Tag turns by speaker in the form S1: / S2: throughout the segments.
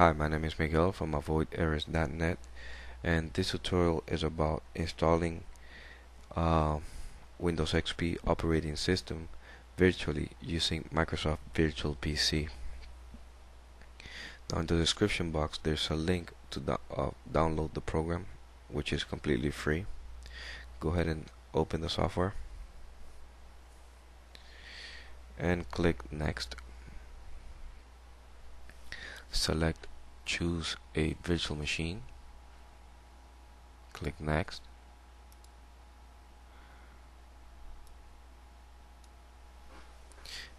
S1: Hi, my name is Miguel from avoiderrors.net and this tutorial is about installing uh, Windows XP operating system virtually using Microsoft Virtual PC. Now in the description box there's a link to the, uh, download the program which is completely free. Go ahead and open the software and click next select choose a virtual machine. Click next.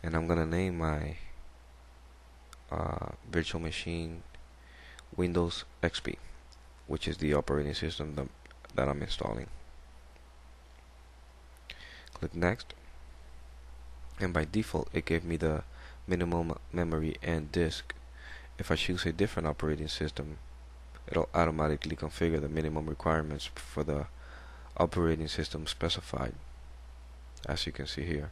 S1: And I'm gonna name my uh, virtual machine Windows XP which is the operating system that, that I'm installing. Click next. And by default it gave me the minimum memory and disk if I choose a different operating system, it'll automatically configure the minimum requirements for the operating system specified, as you can see here.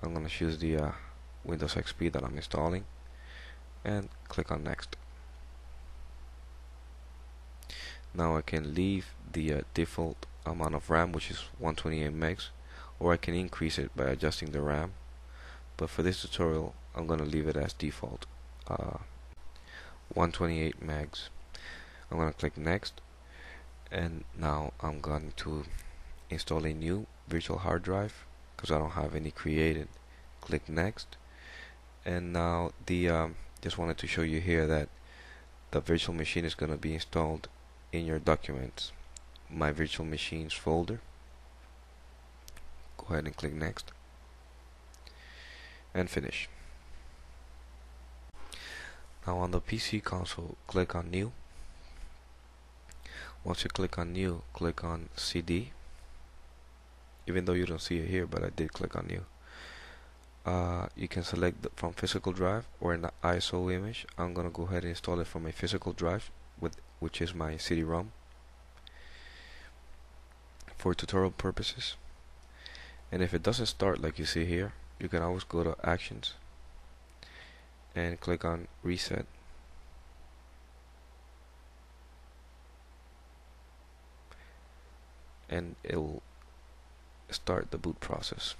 S1: I'm going to choose the uh, Windows XP that I'm installing and click on next. Now I can leave the uh, default amount of RAM which is 128 megs or I can increase it by adjusting the RAM but for this tutorial I'm going to leave it as default. Uh, 128 megs. I'm going to click next. And now I'm going to install a new virtual hard drive because I don't have any created. Click next. And now the um, just wanted to show you here that the virtual machine is going to be installed in your documents. My virtual machines folder. Go ahead and click next and finish now on the PC console, click on New. Once you click on New, click on CD. Even though you don't see it here, but I did click on New. Uh, you can select from physical drive or an ISO image. I'm gonna go ahead and install it from a physical drive, with which is my CD-ROM. For tutorial purposes. And if it doesn't start like you see here, you can always go to Actions and click on reset. And it will start the boot process.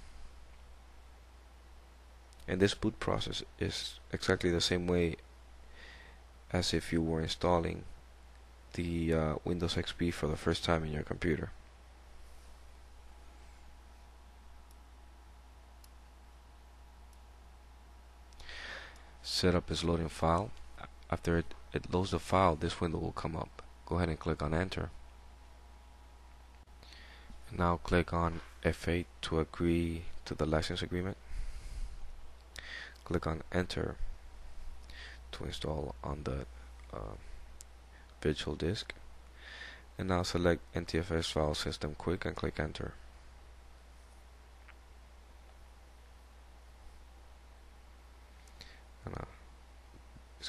S1: And this boot process is exactly the same way as if you were installing the uh, Windows XP for the first time in your computer setup is loading file. After it, it loads the file this window will come up. Go ahead and click on enter. Now click on F8 to agree to the license agreement. Click on enter to install on the uh, virtual disk. And now select NTFS file system quick and click enter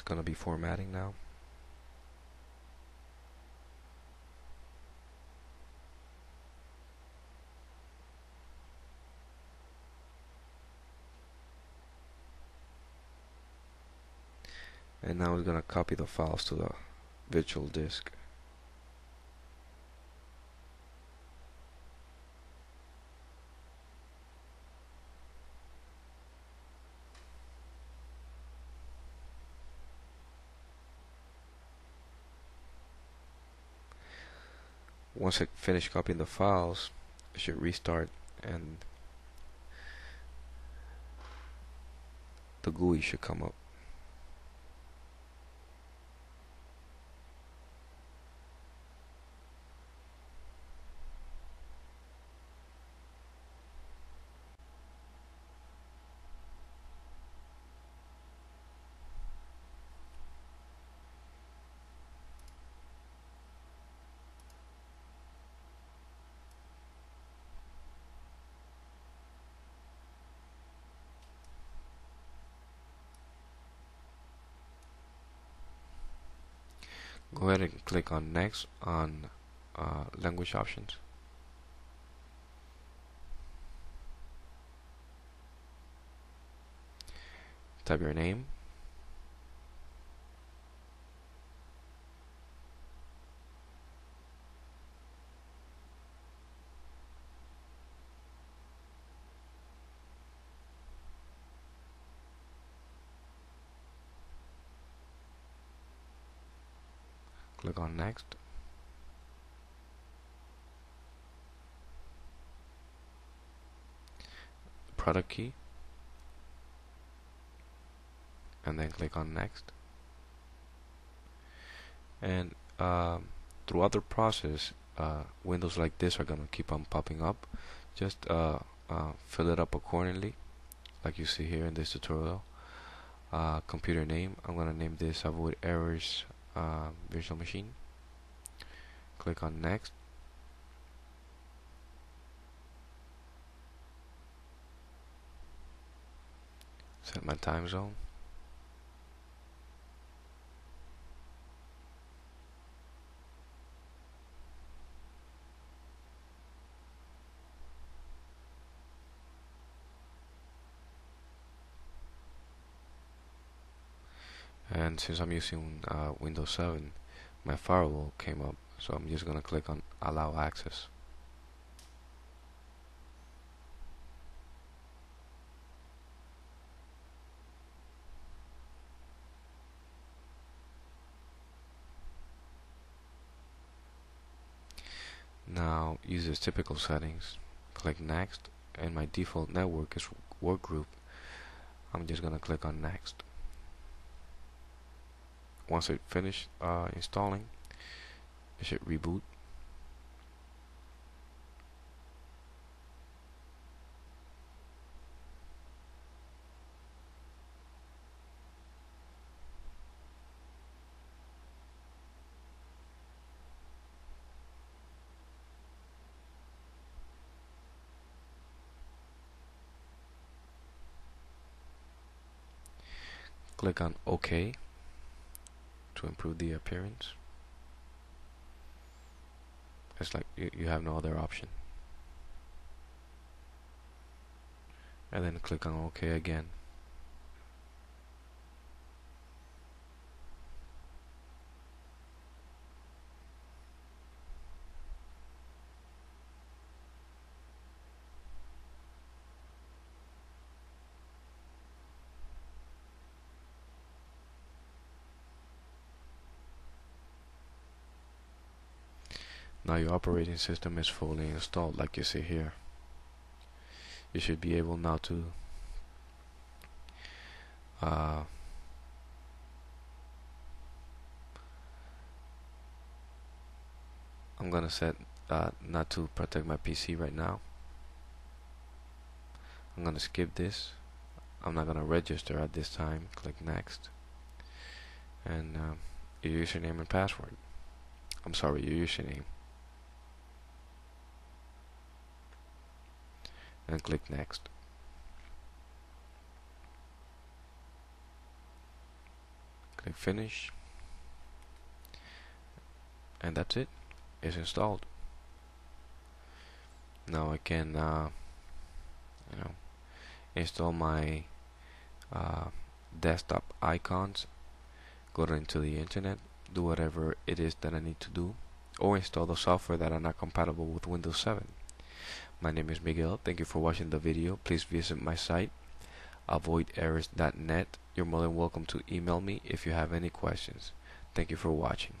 S1: it's gonna be formatting now. And now we're gonna copy the files to the virtual disk once I finish copying the files I should restart and the GUI should come up go ahead and click on next on uh, language options. Type your name click on next. Product key. And then click on next. And um, throughout the process uh, windows like this are gonna keep on popping up. Just uh, uh, fill it up accordingly like you see here in this tutorial. Uh, computer name I'm gonna name this avoid errors uh, virtual machine. Click on next. Set my time zone and since I'm using uh, Windows 7 my firewall came up so I'm just gonna click on allow access. Now use its typical settings. Click next and my default network is workgroup. I'm just gonna click on next once it finished uh, installing it should reboot. Click on OK to improve the appearance? It's like you, you have no other option. And then click on OK again Now your operating system is fully installed like you see here. You should be able now to uh, I'm gonna set uh, not to protect my PC right now. I'm gonna skip this. I'm not gonna register at this time. Click next, and um, your username and password. I'm sorry, your username. And click next. Click finish. And that's it. It's installed. Now I can uh, you know install my uh, desktop icons go into the internet do whatever it is that I need to do or install the software that are not compatible with Windows 7 my name is Miguel. Thank you for watching the video. Please visit my site avoiderrors.net. You're more than welcome to email me if you have any questions. Thank you for watching.